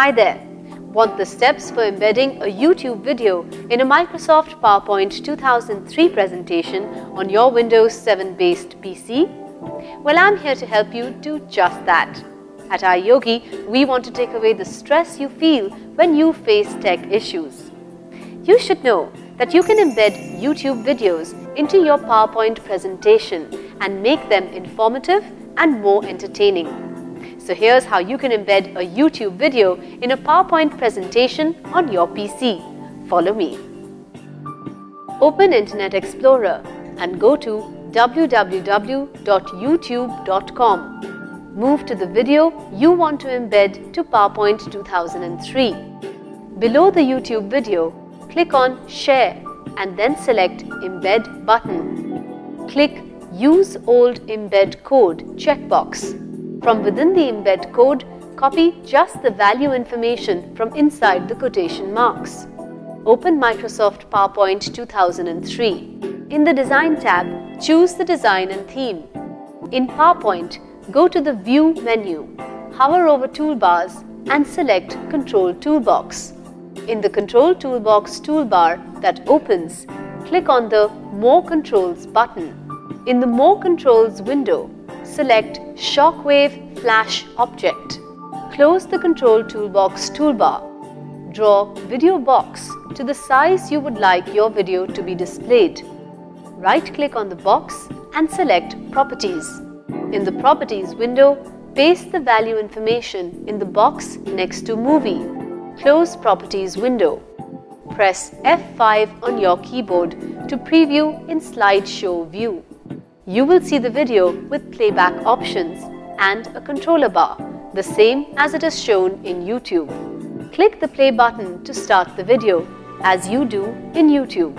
Hi there! Want the steps for embedding a YouTube video in a Microsoft PowerPoint 2003 presentation on your Windows 7 based PC? Well, I'm here to help you do just that. At iYogi, we want to take away the stress you feel when you face tech issues. You should know that you can embed YouTube videos into your PowerPoint presentation and make them informative and more entertaining. So here's how you can embed a YouTube video in a PowerPoint presentation on your PC. Follow me. Open Internet Explorer and go to www.youtube.com. Move to the video you want to embed to PowerPoint 2003. Below the YouTube video, click on Share and then select Embed button. Click Use Old Embed Code checkbox. From within the embed code, copy just the value information from inside the quotation marks. Open Microsoft PowerPoint 2003. In the Design tab, choose the design and theme. In PowerPoint, go to the View menu, hover over Toolbars and select Control Toolbox. In the Control Toolbox toolbar that opens, click on the More Controls button. In the More Controls window, select Shockwave Flash Object. Close the Control Toolbox toolbar. Draw Video Box to the size you would like your video to be displayed. Right-click on the box and select Properties. In the Properties window, paste the value information in the box next to Movie. Close Properties window. Press F5 on your keyboard to preview in Slideshow view. You will see the video with playback options and a controller bar, the same as it is shown in YouTube. Click the play button to start the video, as you do in YouTube.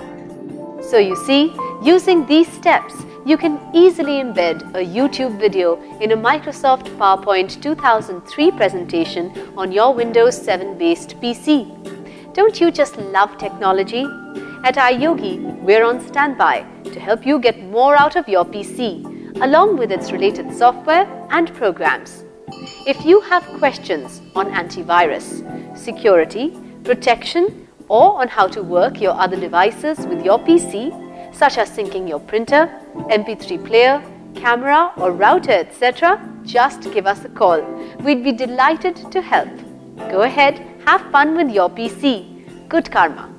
So you see, using these steps, you can easily embed a YouTube video in a Microsoft PowerPoint 2003 presentation on your Windows 7 based PC. Don't you just love technology? At iYogi, we're on standby to help you get more out of your PC, along with its related software and programs. If you have questions on antivirus, security, protection, or on how to work your other devices with your PC, such as syncing your printer, MP3 player, camera or router, etc., just give us a call. We'd be delighted to help. Go ahead, have fun with your PC. Good karma.